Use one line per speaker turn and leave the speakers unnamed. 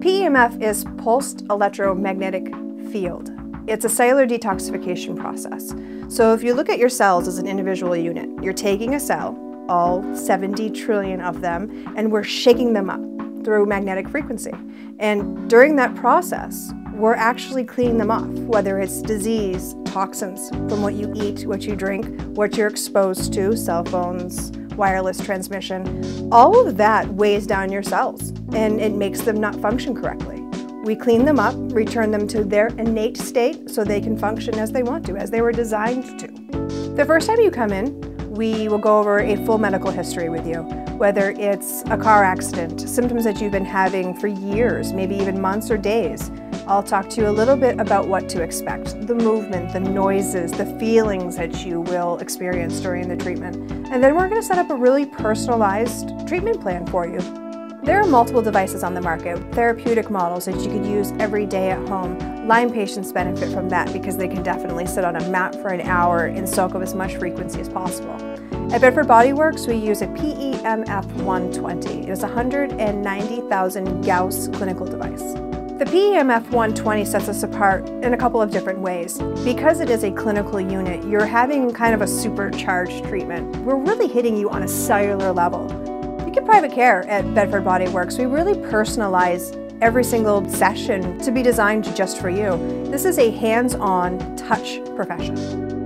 PEMF is pulsed electromagnetic field. It's a cellular detoxification process. So if you look at your cells as an individual unit, you're taking a cell, all 70 trillion of them, and we're shaking them up through magnetic frequency. And during that process, we're actually cleaning them off, whether it's disease, toxins from what you eat, what you drink, what you're exposed to, cell phones, wireless transmission. All of that weighs down your cells and it makes them not function correctly. We clean them up, return them to their innate state so they can function as they want to, as they were designed to. The first time you come in, we will go over a full medical history with you, whether it's a car accident, symptoms that you've been having for years, maybe even months or days, I'll talk to you a little bit about what to expect, the movement, the noises, the feelings that you will experience during the treatment. And then we're going to set up a really personalized treatment plan for you. There are multiple devices on the market, therapeutic models that you could use every day at home. Lyme patients benefit from that because they can definitely sit on a mat for an hour and soak up as much frequency as possible. At Bedford Body Works, we use a PEMF 120. It is a 190,000 Gauss clinical device. The PEMF 120 sets us apart in a couple of different ways. Because it is a clinical unit, you're having kind of a supercharged treatment. We're really hitting you on a cellular level. You get private care at Bedford Body Works. We really personalize every single session to be designed just for you. This is a hands-on touch profession.